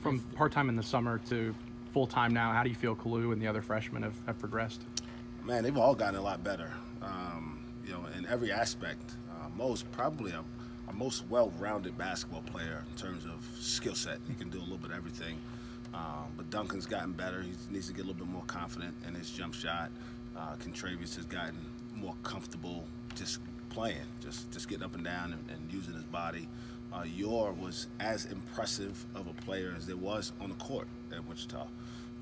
from part-time in the summer to full-time now, how do you feel Calloo and the other freshmen have, have progressed? Man, they've all gotten a lot better. Um, you know, in every aspect. Uh, Mo's probably a, a most well-rounded basketball player in terms of skill set. He can do a little bit of everything. Um, but Duncan's gotten better. He needs to get a little bit more confident in his jump shot. Uh, Kentravious has gotten more comfortable just playing, just just getting up and down and, and using his body. Uh, Yor was as impressive of a player as there was on the court at Wichita.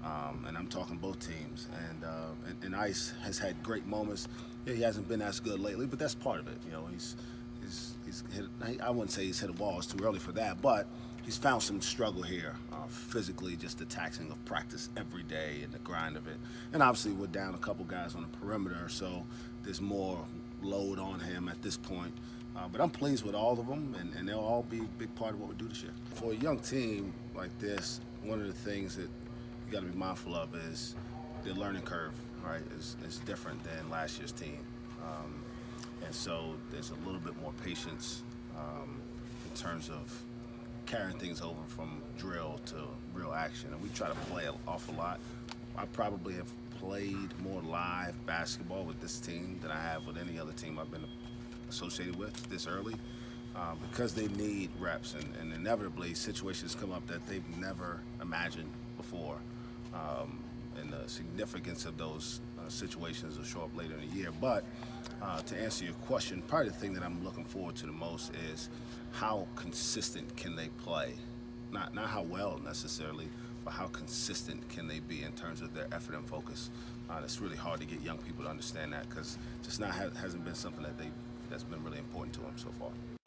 Um, and I'm talking both teams. And, uh, and, and Ice has had great moments. Yeah, he hasn't been as good lately, but that's part of it. You know, he's he's he's hit. I wouldn't say he's hit a wall. It's too early for that, but he's found some struggle here uh, physically, just the taxing of practice every day and the grind of it. And obviously, we're down a couple guys on the perimeter, so there's more load on him at this point. Uh, but I'm pleased with all of them, and, and they'll all be a big part of what we do this year. For a young team like this, one of the things that you got to be mindful of is the learning curve, right? Is is different than last year's team, um, and so there's a little bit more patience um, in terms of carrying things over from drill to real action, and we try to play an awful lot. I probably have played more live basketball with this team than I have with any other team I've been associated with this early. Uh, because they need reps and, and, inevitably situations come up that they've never imagined before um, and the significance of those uh, situations will show up later in the year. But uh, to answer your question, probably the thing that I'm looking forward to the most is how consistent can they play? Not not how well necessarily, but how consistent can they be in terms of their effort and focus? Uh, it's really hard to get young people to understand that because just not ha hasn't been something that they that's been really important to him so far.